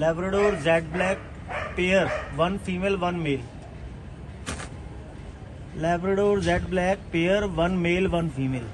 labrador jet black pair one female one male labrador jet black pair one male one female